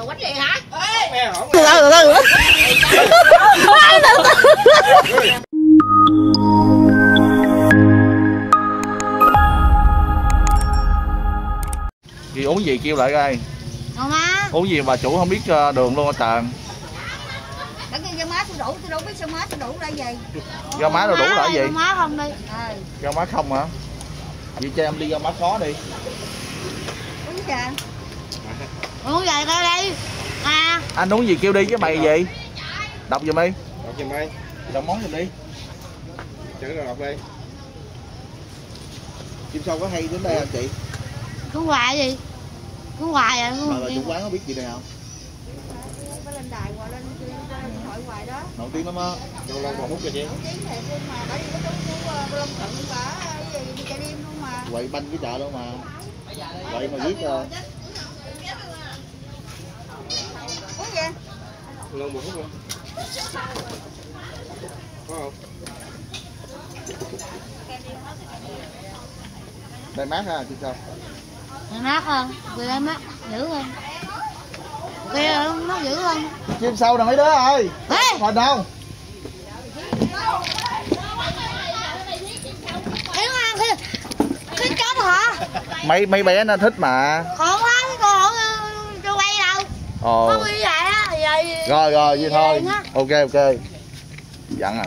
Ờ, quánh gì hả? Từ từ từ từ. Gì uống gì kêu lại coi Còn má. Uống gì mà chủ không biết ờ, đường luôn á Tàn má tôi đủ, tôi đâu biết sao má tôi đủ ra gì. Rau má đâu đủ là cái gì? má không đi. Rau má không hả? Vậy cho em đi rau má khó đi. Uống trời? Uống vậy coi đi. À. Anh uống gì kêu đi chứ mày gì Đọc giùm đi. Đọc giùm ai Đọc món giùm đi. Chữ nào đọc đi. Chim sâu có hay đến đây không chị? Cũng hoài gì? Cũng hoài à Mà cũng là chủ quán có biết gì đây không? Có lên đài hoặc lên lên hội hoài đó. Nổi tiếng lắm á. Lâu lâu còn hút cho chị. Tiếng thiệt luôn mà, bởi vì có chú chú Long Thuận cả cái gì đi chợ đêm luôn mà. Quậy banh cái chợ đâu mà. Quậy mà giết ờ, Uống gì? Lâu một hút luôn. Có không? Đây mát ha chim sâu Mày mát hơn Người đây mát dữ hơn. Kia nó dữ hơn. Chim sâu nè mấy đứa ơi. Không chó hả? Mấy mấy bé nó thích mà. Còn quá cái con hỏi cho quay đâu. Ồ. Có vậy Rồi rồi vậy thôi. Ok ok. Dặn rồi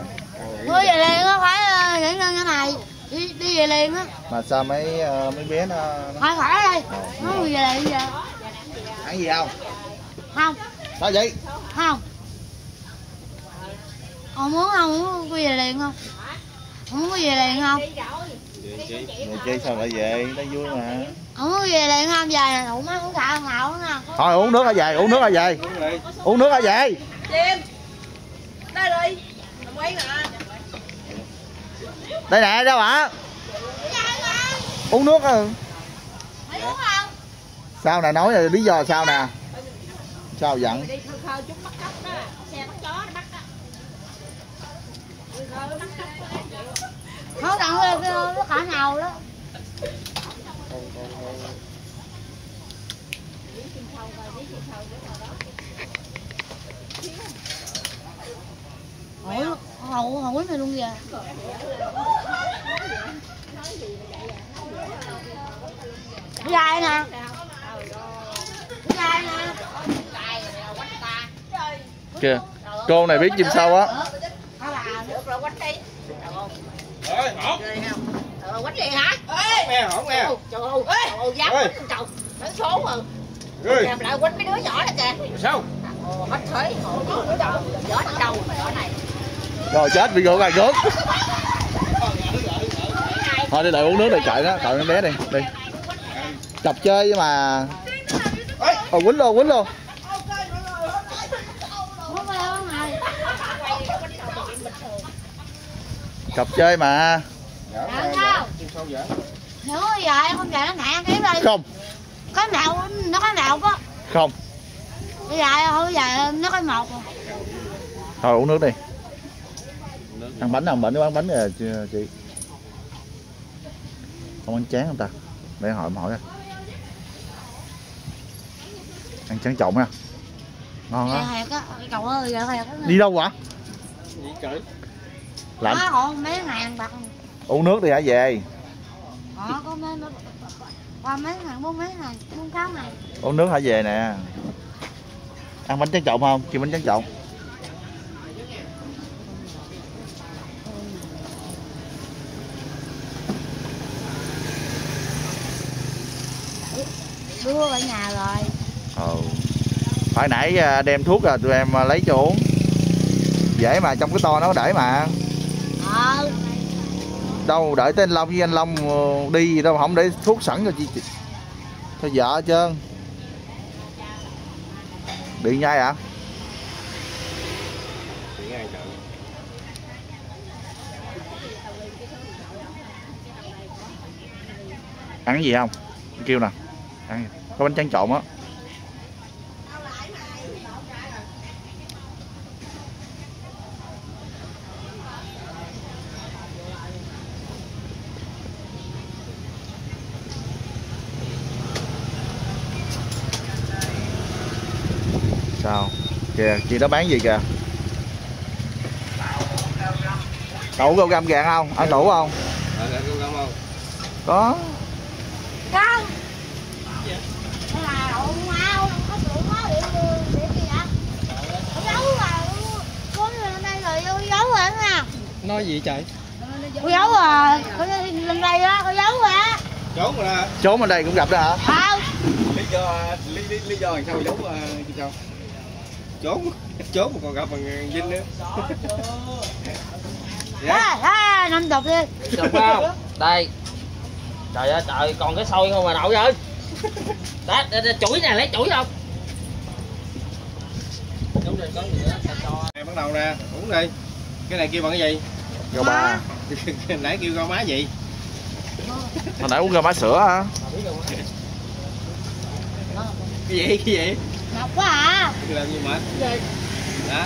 Mới về liền á phải ờ, nghỉ ngơi như này. Đi, đi về liền á. Mà sao mấy ờ, mấy bé nó, nó Khỏi đây Nó về liền giờ ăn gì không? Không. Sao vậy? Không. Ông muốn không muốn về liền không? Ông muốn về liền không? Người chơi sao lại về? Nó vui mà. Ông muốn về liền không? Giờ này đủ má nào nữa nè Thôi uống nước hả về uống nước hả về. Uống nước hả về. Chim. Đây đi. Làm quen nè. Đây nè đâu ạ Uống nước à Mày uống không? Sao nè nói là lý do sao nè? Sao giận? Đi khơi khơi chút bắt cóc đó. Xe bắt chó nó bắt đó. Khơi khơi nó bắt cóc đó. Không tặng cái cái cái cả nào đó Hỏi hậu hỏi mày luôn kìa dài nè dài nè Kìa Cô này biết chim sâu á quánh đi. Ờ, hả? Nghe hổn nghe Trời ơi, trời ơi, dám Ê. trời. Nó số mà. Làm lại quánh mấy đứa nhỏ này kìa. Sao? Ồ, hết thế. Ồ, đứa đâu? Giỏ này. Rồi chết bị gỗ gài nước Thôi đi lại uống nước để cậy nó Cậy con bé đi Đi. Chọc chơi chứ mà. Ồ quýnh luôn quýnh luôn. Chọc chơi mà. Dạ Dạ, dạ dạ Nếu vậy không chạy nó nạn cái đi Không Cái nào nó có nào có Không. Bây giờ thôi bây giờ nó có một à. Thôi uống nước đi. Ăn bánh nào bệnh nó bán bánh kìa chị, chị. Không ăn chán không ta? Để hỏi em hỏi coi. Ăn chán trộn nha Ngon Dạ á. thiệt á. Cậu ơi dạ thiệt á. Đi đâu vậy? Lạnh Nó còn mấy ngàn bạc Uống nước đi hả về? Họ có mấy mấy Qua mấy ngàn bốn mấy ngàn Bốn sáu ngàn Uống nước hả? Về nè. Ăn bánh tráng trộn không? Kêu bánh tráng trộn. Đưa ở nhà rồi. Ừ Phải nãy à, đem thuốc rồi tụi em à, lấy cho uống. Dễ mà trong cái to nó để mà. Ờ Đâu đợi tới anh Long với anh Long ờ, đi gì đâu không để thuốc sẵn cho chị Cho vợ trơn Điện nhai hả? Trời Ăn gì không? Kêu nè Ăn gì? Có bánh tráng trộn á sao kìa chị đó bán gì kìa cậu có găm gạn không ăn đủ không có Không. Đây là đậu mau, có rượu có điện đường, điện gì vậy? Có dấu à, có người lên đây rồi có dấu rồi đó nha. Nói gì trời? Có dấu à, có lên đây á, có dấu rồi á. Trốn rồi trốn bên đây cũng gặp đó hả Không. Lý do lý lý, lý do làm sao giấu uh, chị Châu? Trốn trốn mà còn gặp bằng Vinh nữa. Dạ. Thế, năm chục đi. được không đây trời ơi trời còn cái xôi không mà nội ơi đó, đó, đó chuỗi nè lấy chuỗi không đúng rồi có cho bắt đầu nè, uống đi. Cái này kêu bằng cái gì? gà ba Nãy kêu con má gì? hồi nãy uống gà má sữa hả Cái gì? Cái gì? Ngọc quá à. Cái làm gì mà? Đó.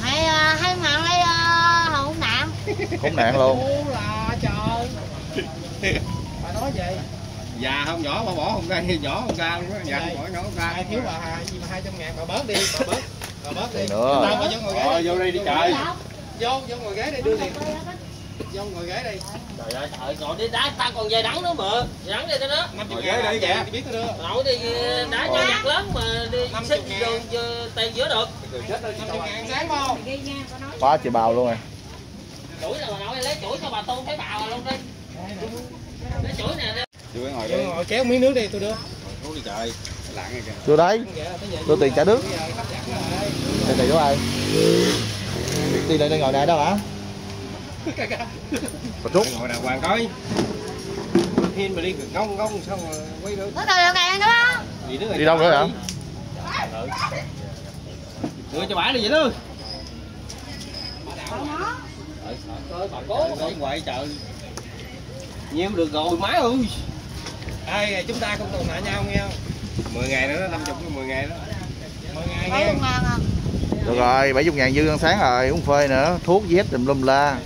Hay, à, hay mạng đây à, hậu nạn. khốn nạn luôn Ủa là trời. Bà nói vậy. Già không nhỏ, bà bỏ không ra, nhỏ không ra luôn á. Già không bỏ nhỏ không ra. ai thiếu bà hai gì mà hai trăm ngàn bà bớt đi bà bớt bà bớt đi nữa mà vô ngồi ghế đi vô đây đi trời. vô vô ngồi ghế đi đưa liền vô ngồi ghế đi. Trời ơi trời còn đi đá ta còn về đắng nữa mà. Đắng đi cho nó năm chục Ngồi ghế đi dạ kìa. biết đưa nội đi đá cho nhặt lớn mà đi ngàn. đường ờ, tiền giữa được. Năm chục ngàn sáng không? Khóa chị bào luôn rồi. Chuỗi nào mà nội lấy chuỗi cho bà tôn thấy bà luôn đi. Lấy chuỗi nè Chưa ngồi đi. ngồi kéo miếng nước đi tôi đưa. Đi trời. Đưa đấy. Dạ, đưa tiền trả nước. Rồi. Tiền của ai? Tiền này đang ngồi này đâu hả một chút Ngồi đàng hoàng coi. Hiên mà đi ngông ngông xong rồi quay nữa. Có thời này nữa. Gì nữa đi đâu nữa hả Đưa cho bà đi vậy đó. coi bà cố Ngồi ngoài trời. Nhiêu được rồi má ơi. ai chúng ta không tồn tại nhau nghe không 10 ngày nữa đó, 50 cái 10 ngày đó. mười ngày Bảy nghe à. được rồi bảy chục ngàn dư ăn sáng rồi uống phê nữa thuốc dép tùm lum la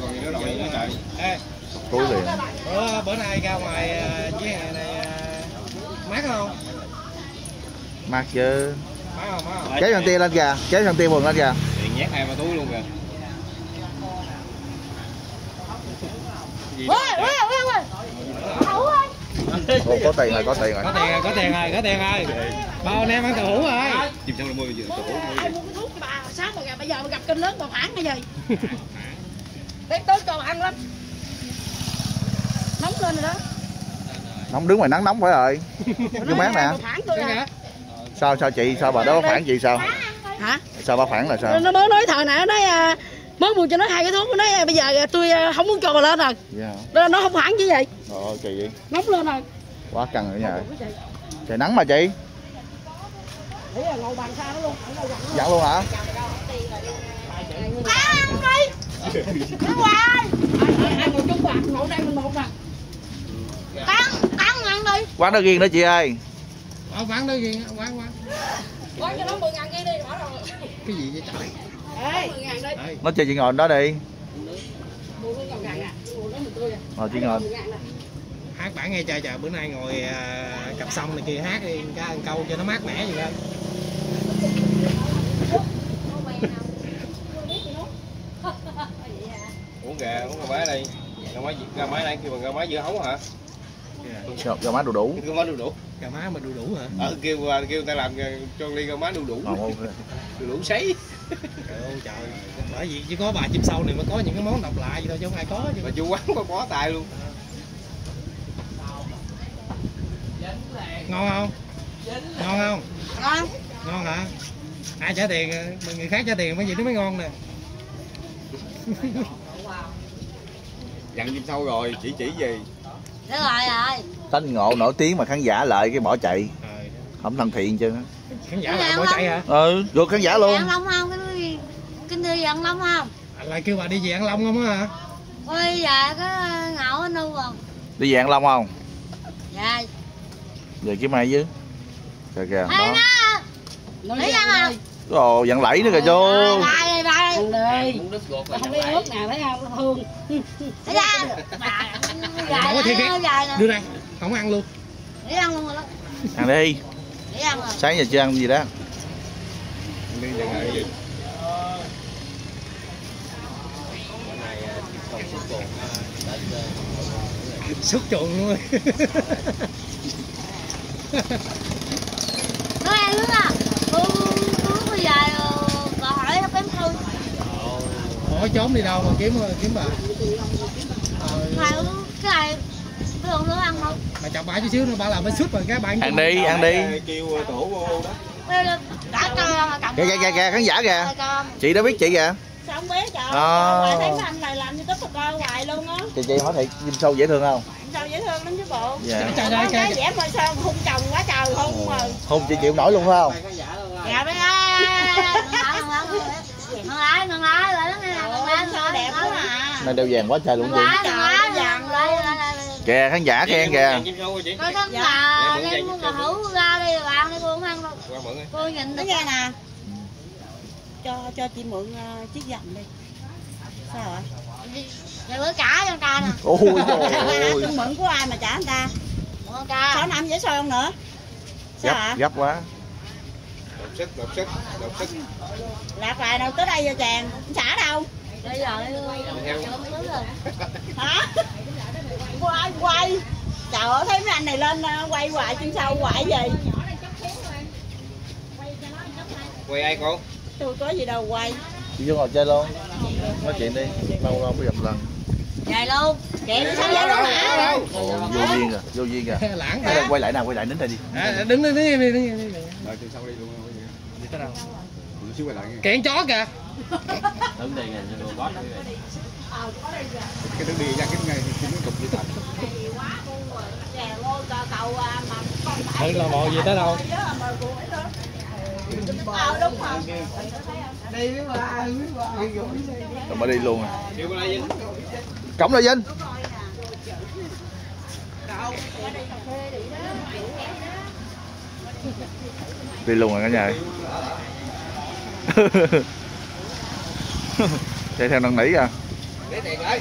Còn gì nữa đâu nữa trời. Ê, túi liền. Bữa bữa nay ra ngoài à, với ngày này à, mát không? Mát chứ. Mát không mát không? Kéo thằng tia lên kìa kéo thằng tia buồn lên kìa. Tiền nhét hai ba túi luôn kìa. Ồ, có tiền rồi có tiền rồi. Có tiền rồi có tiền rồi có tiền rồi. Bao anh em ăn tàu hũ rồi. Chim xong là mua ai thuốc cho bà? Sáng mà bây giờ mà gặp kênh lớn bà phản cái gì? Tới cho bà ăn lắm nóng lên rồi đó. Nóng đứng ngoài nắng nóng phải rồi vô mát nè. à. Sao sao chị sao bà đó phản chị sao? Hả? Sao bà phản là sao? Nó mới nói thời nãy nó nói à, mới mua cho nó hai cái thuốc nó nói à, bây giờ tôi không muốn cho bà lên rồi. Dạ. Đó, nó không phản chứ gì? Ồ, kỳ vậy. Nóng lên rồi. Quá căng ở nhà. Trời nắng mà chị. Để là ngồi bàn xa đó luôn ở đâu gần đó. dặn luôn hả? Ăn đi. Đi hoài. Ai- ai ngồi chung bà ngồi đây mình một nè Ăn, đi. quán đó riêng đó chị ơi. Ờ, quán đó gì quán quán. Gói cho nó 10 ngàn kia đi bỏ rồi. Cái gì vậy trời? Ê, 10 ngàn đi. Nó chơi chị ngồi đó đi. Ngồi chị ngồi 10 ngàn nè. Hát bản nghe trời trời bữa nay ngồi à, cặp sông này kia hát đi ca ăn câu cho nó mát mẻ gì đó. Uống gà, uống gà mái đây. Gà mái, gà mái này kêu bằng gà mái dưa hấu hả? Rồi, rồi má đủ đủ Gà mái đu đủ. gà má mà đu đủ hả Ờ, kêu kêu người ta làm gà- cho ly gà mái đu đủ. Ờ, ok. Đu đủ sấy. trời ơi trời bởi vì chỉ có bà chim sâu này mới có những cái món độc lạ gì thôi chứ không ai có chứ Mà chủ quán có bó tay luôn. ngon không ngon không Ngon. ngon hả ai trả tiền người khác trả tiền mới gì nó mới ngon nè Dặn chim sâu rồi, chỉ chỉ gì? Được rồi rồi. tánh ngộ nổi tiếng mà khán giả lại cái bỏ chạy Trời, không thân thiện chứ khán giả lại bỏ chạy hả ừ rồi khán giả luôn Ăn long không? Kinh thư ăn long không? Anh lại kêu bà đi về ăn long không á hả Ôi dạ cái ngậu anh nu rồi. đi dạng long không Dạ. về kiếm ai chứ kìa kìa đó nó. Thấy ăn không? ồ dặn lẫy nữa kìa chú đi bài. ăn đi nước không lấy ướt nè thấy không nó thương Thấy ra. Bà Không có dài thiệt. dài đưa đây. Không ăn luôn. Để ăn luôn rồi đó. ăn đi. Để ăn rồi. Sáng giờ chưa ăn gì đó. Đi gì. Xúc trộn luôn. Nói ăn nước à. Bây giờ bà hỏi nó kém thôi hỏi chóm đi đâu mà kiếm kiếm bà. Ờ, cái này đồ nữa ăn không mà chọc bả chút xíu nữa bà làm bánh sút rồi cái bạn ăn đi ăn đi kêu tổ vô đó đã cho mà cầm kìa kìa kìa kìa khán giả kìa chị đã biết chị kìa sao không biết trời Ờ. hoài thấy anh này làm như tích coi hoài luôn á chị chị hỏi thiệt Jim Show dễ thương không sao dễ thương lắm chứ bộ dạ trời ơi cái vẽ môi sơn hung chồng quá trời hung mà không chị chịu nổi luôn phải không dạ bây giờ ngân lái ngân lái lại đó nè ngân lái lái đẹp quá à nay đeo vàng quá trời luôn chị lái ngân lái vàng lại kìa khán giả khen kìa coi cái là đem mua cà hữu ra đây là bạn đây cô không ăn đâu qua mượn đi cô nhìn được nghe nè cho cho chị mượn ờ, chiếc vòng đi sao ạ rồi bữa cả cho ca nè ôi trời ơi Không mượn của ai mà trả người ta sáu năm dễ son nữa sao ạ gấp gấp quá đột sức đột sức đột sức lạc lại đâu tới đây rồi chàng xả đâu bây giờ hả quay quay. Trời ơi thấy mấy anh này lên ờ, quay hoài chân sau hoài gì quay ai cô? Tôi có gì đâu quay. Chị vô ngồi chơi luôn. Nói chuyện đi. Lâu lâu mới gặp lần. Vậy luôn. Chị sao vậy? Đó hả vô duyên rồi vô duyên rồi lãng là quay lại nào quay lại đến đây đi. À, đứng đứng đứng đi đứng im đi đợi chân sau đi luôn đi. Tới đâu? Một xíu quay lại nghe. kẹn chó kìa. Đứng đây nè cái đứng đi ra cái ngay thì thật là bộ gì tới đâu? Đúng không rồi mới đi luôn à. Cổng là Vinh. Đi luôn rồi cả nhà chạy theo năn nỉ à. để tiền lại